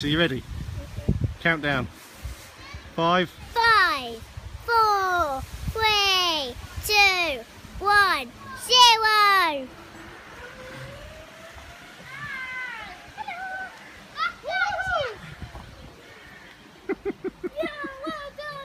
So you ready? Okay. Countdown. Five. Five, four, three, two, one, zero.